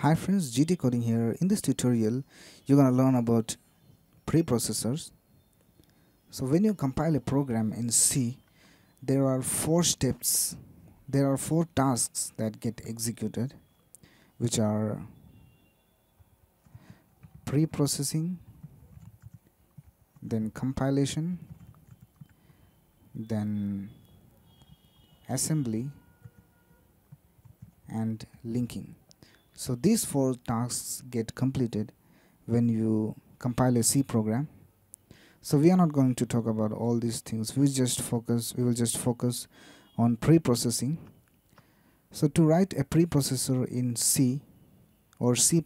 Hi friends, GT Coding here. In this tutorial, you're going to learn about preprocessors. So when you compile a program in C, there are four steps, there are four tasks that get executed, which are preprocessing, then compilation, then assembly, and linking. So these four tasks get completed when you compile a C program. So we are not going to talk about all these things. We just focus. We will just focus on pre-processing. So to write a preprocessor in C or C++,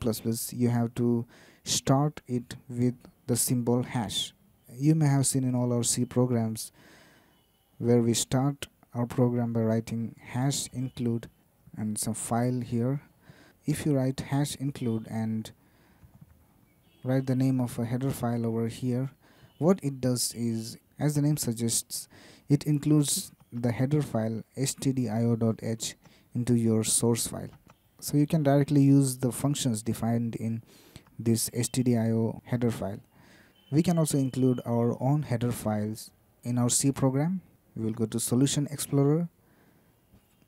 you have to start it with the symbol hash. You may have seen in all our C programs where we start our program by writing hash include and some file here if you write hash include and write the name of a header file over here what it does is as the name suggests it includes the header file stdio.h into your source file. So you can directly use the functions defined in this stdio header file. We can also include our own header files in our C program. We will go to solution explorer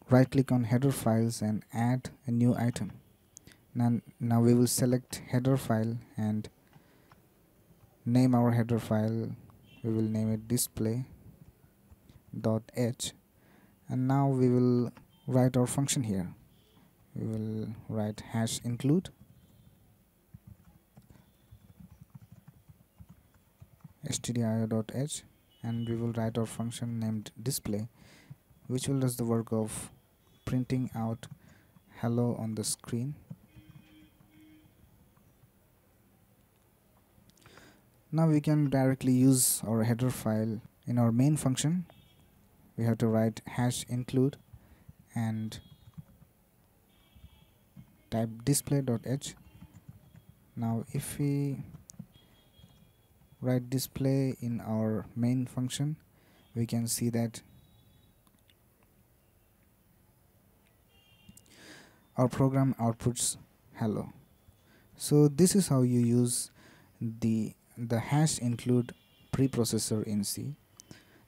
right click on header files and add a new item now, now we will select header file and name our header file. We will name it display dot h. And now we will write our function here. We will write hash include. stdio.h and we will write our function named display which will does the work of printing out hello on the screen now we can directly use our header file in our main function. We have to write hash include and type display.h now if we write display in our main function we can see that our program outputs hello. So this is how you use the the hash include preprocessor in C.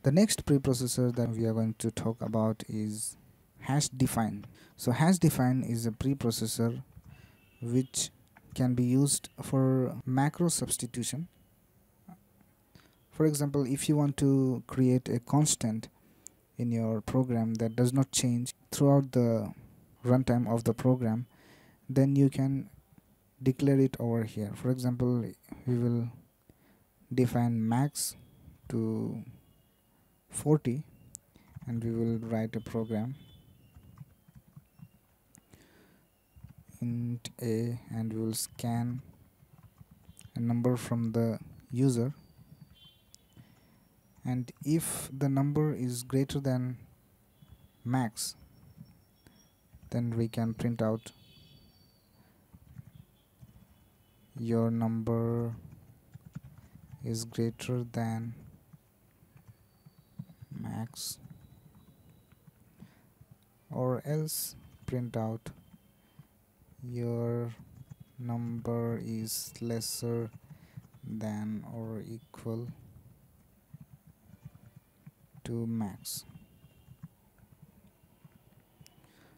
The next preprocessor that we are going to talk about is hash define. So hash define is a preprocessor which can be used for macro substitution. For example, if you want to create a constant in your program that does not change throughout the runtime of the program, then you can declare it over here. For example, we will define max to 40 and we will write a program. int a and we will scan a number from the user. And if the number is greater than max then we can print out your number is greater than max or else print out. Your number is lesser than or equal to max.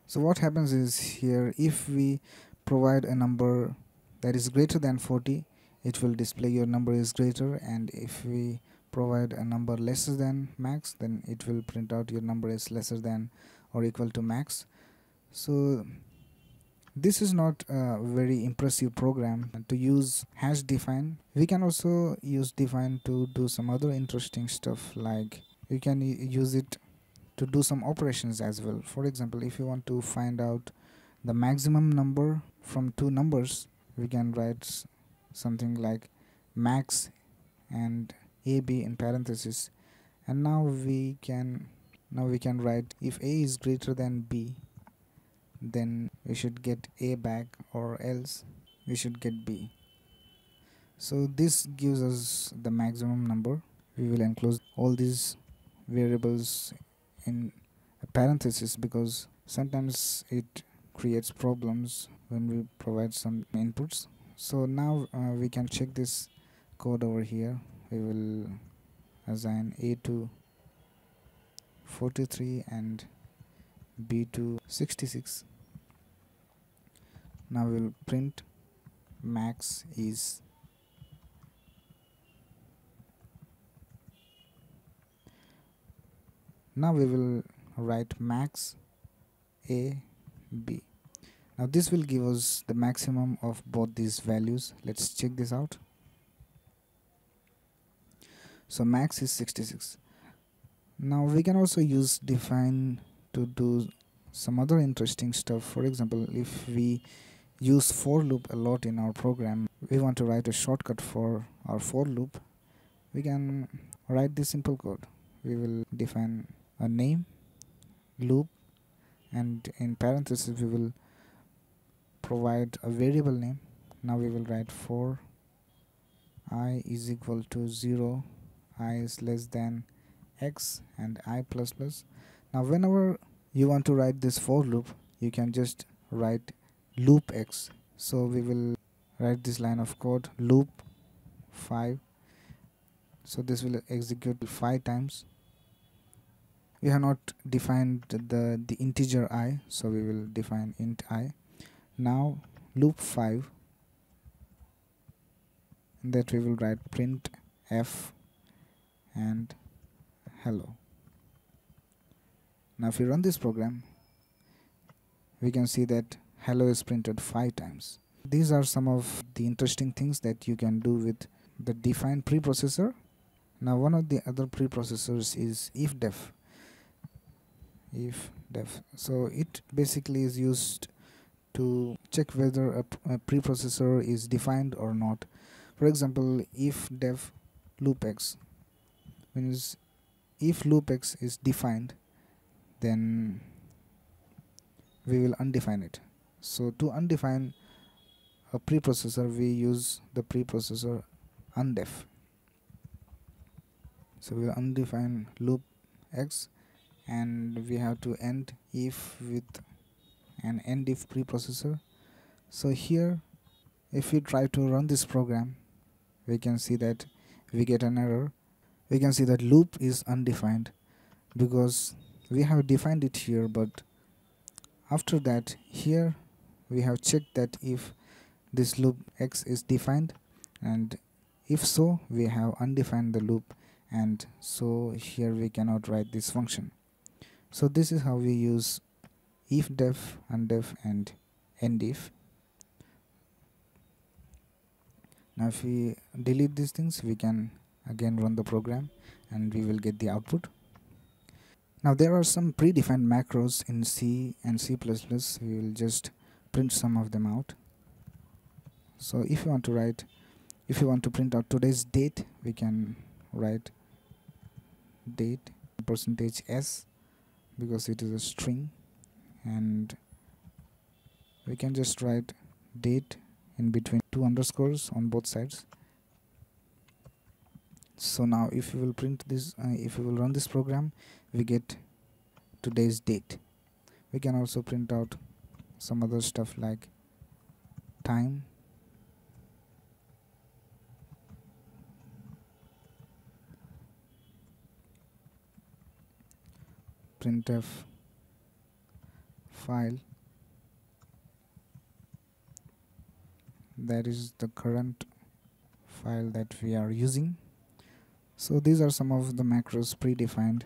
So what happens is here if we provide a number that is greater than 40 it will display your number is greater and if we provide a number lesser than max then it will print out your number is lesser than or equal to max. So this is not a very impressive program to use hash define. We can also use define to do some other interesting stuff like you can use it to do some operations as well. For example if you want to find out the maximum number from two numbers we can write something like max and ab in parentheses and now we can now we can write if a is greater than b then we should get a back or else we should get b. So this gives us the maximum number. We will enclose all these variables in a parenthesis because sometimes it creates problems when we provide some inputs so now uh, we can check this code over here. We will assign a to 43 and b to 66 now we'll print max is now we will write max a b now this will give us the maximum of both these values. Let's check this out. So max is 66 now we can also use define to do some other interesting stuff. For example if we use for loop a lot in our program we want to write a shortcut for our for loop. We can write this simple code. We will define a name loop and in parentheses we will provide a variable name. Now we will write for i is equal to 0 i is less than x and i plus plus. Now whenever you want to write this for loop you can just write loop x. So we will write this line of code loop 5 so this will execute 5 times. We have not defined the the integer i so we will define int i now loop 5 that we will write print f and hello. Now if we run this program we can see that hello is printed five times. These are some of the interesting things that you can do with the define preprocessor. Now one of the other preprocessors is if def. If def. So it basically is used to check whether a, a preprocessor is defined or not. For example if def loopx means if loopx is defined then we will undefine it. So to undefine a preprocessor we use the preprocessor undef so we will undefine loop x and we have to end if with an end if preprocessor. So here if we try to run this program we can see that we get an error. We can see that loop is undefined because we have defined it here but after that here we have checked that if this loop x is defined and if so we have undefined the loop and so here we cannot write this function. So this is how we use if def undef and end if now if we delete these things we can again run the program and we will get the output now there are some predefined macros in C and C++. We will just print some of them out. So if you want to write, if you want to print out today's date, we can write date percentage s because it is a string and we can just write date in between two underscores on both sides. So now if you will print this uh, if you will run this program we get today's date. We can also print out some other stuff like time printf file. That is the current file that we are using. So these are some of the macros predefined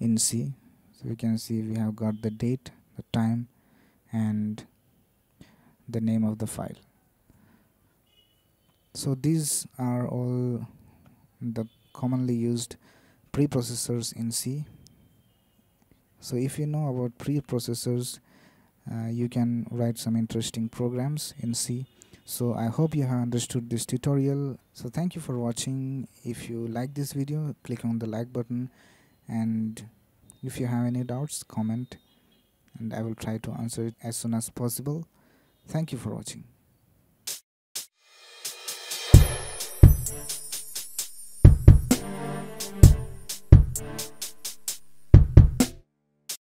in C. So we can see we have got the date the time and the name of the file. So these are all the commonly used preprocessors in C so if you know about preprocessors uh, you can write some interesting programs in C. So i hope you have understood this tutorial. So thank you for watching. If you like this video click on the like button. And if you have any doubts comment. And i will try to answer it as soon as possible. Thank you for watching